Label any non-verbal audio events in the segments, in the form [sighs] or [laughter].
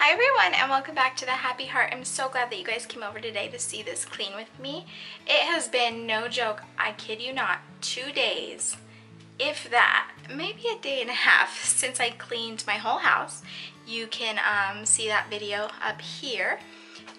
Hi everyone and welcome back to the Happy Heart. I'm so glad that you guys came over today to see this clean with me. It has been, no joke, I kid you not, two days, if that, maybe a day and a half [laughs] since I cleaned my whole house. You can um, see that video up here.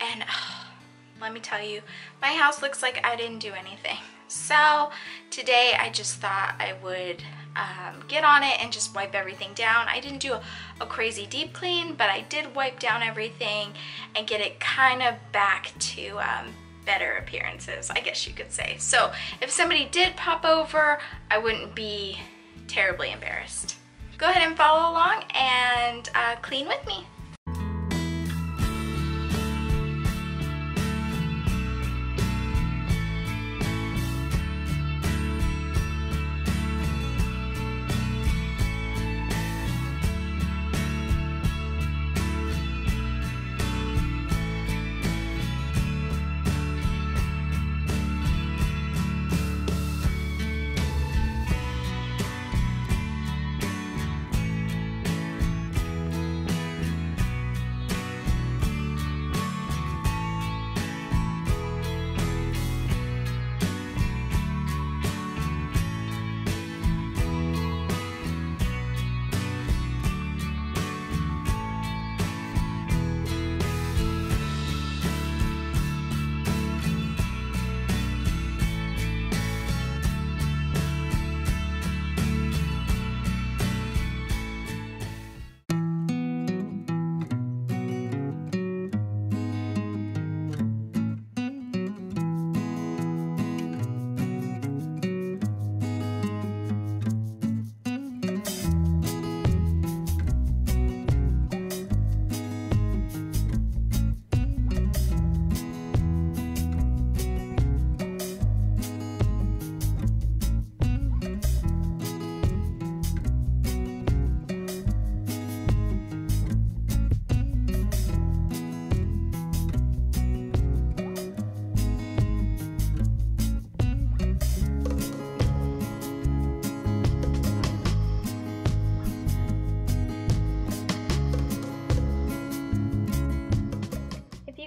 And [sighs] let me tell you, my house looks like I didn't do anything. So today I just thought I would um, get on it and just wipe everything down. I didn't do a, a crazy deep clean, but I did wipe down everything and get it kind of back to um, better appearances, I guess you could say. So if somebody did pop over, I wouldn't be terribly embarrassed. Go ahead and follow along and uh, clean with me.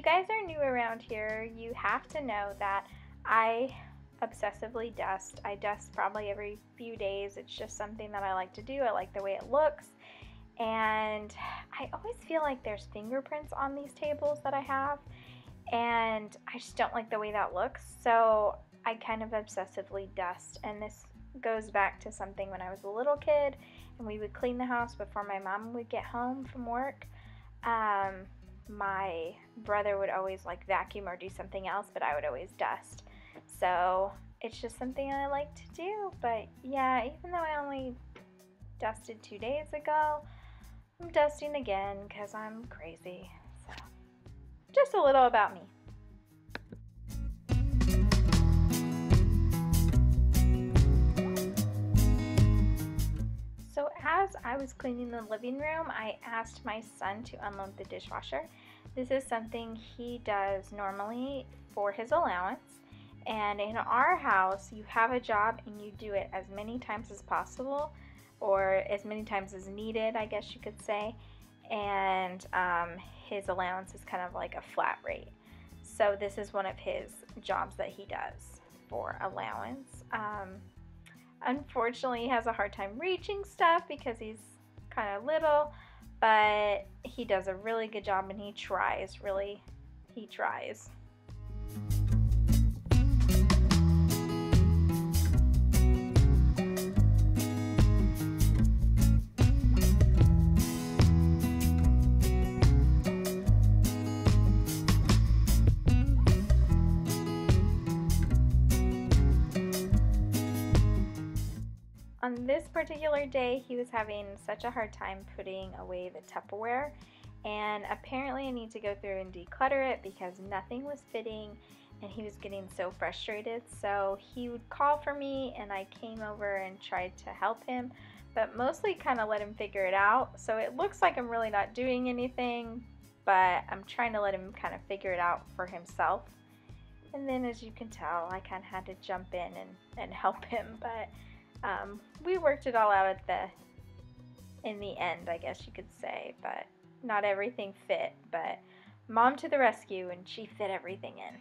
Guys are new around here, you have to know that I obsessively dust. I dust probably every few days. It's just something that I like to do. I like the way it looks. And I always feel like there's fingerprints on these tables that I have. And I just don't like the way that looks. So I kind of obsessively dust. And this goes back to something when I was a little kid and we would clean the house before my mom would get home from work. Um, my brother would always like vacuum or do something else, but I would always dust. So it's just something I like to do. But yeah, even though I only dusted two days ago, I'm dusting again because I'm crazy. So just a little about me. As I was cleaning the living room, I asked my son to unload the dishwasher. This is something he does normally for his allowance. And in our house, you have a job and you do it as many times as possible or as many times as needed, I guess you could say. And um, his allowance is kind of like a flat rate. So this is one of his jobs that he does for allowance. Um, Unfortunately, he has a hard time reaching stuff because he's kind of little, but he does a really good job and he tries, really, he tries. On this particular day, he was having such a hard time putting away the Tupperware, and apparently I need to go through and declutter it because nothing was fitting and he was getting so frustrated. So he would call for me, and I came over and tried to help him, but mostly kind of let him figure it out. So it looks like I'm really not doing anything, but I'm trying to let him kind of figure it out for himself. And then, as you can tell, I kind of had to jump in and, and [laughs] help him, but um, we worked it all out at the in the end, I guess you could say. But not everything fit, but mom to the rescue and she fit everything in.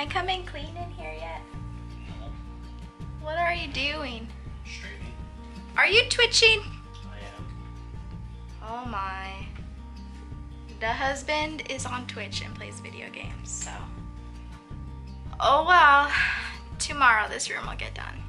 I come and clean in here yet? What are you doing? Straightening. Are you twitching? I am. Oh my. The husband is on Twitch and plays video games, so. Oh well. [sighs] Tomorrow this room will get done.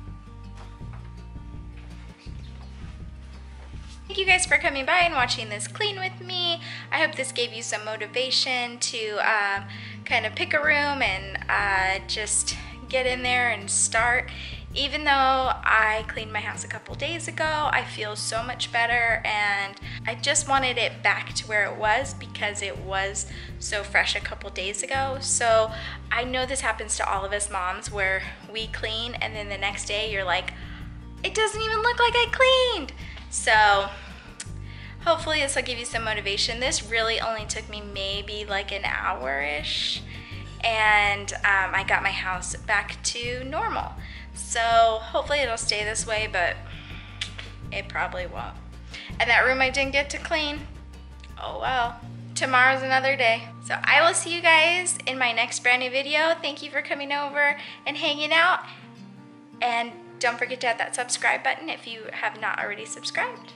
You guys for coming by and watching this clean with me. I hope this gave you some motivation to um, kind of pick a room and uh, just get in there and start. Even though I cleaned my house a couple days ago, I feel so much better and I just wanted it back to where it was because it was so fresh a couple days ago. So I know this happens to all of us moms where we clean and then the next day you're like, it doesn't even look like I cleaned. So hopefully this will give you some motivation. This really only took me maybe like an hour-ish and um, I got my house back to normal. So hopefully it'll stay this way, but it probably won't. And that room I didn't get to clean, oh well. Tomorrow's another day. So I will see you guys in my next brand new video. Thank you for coming over and hanging out. And don't forget to hit that subscribe button if you have not already subscribed.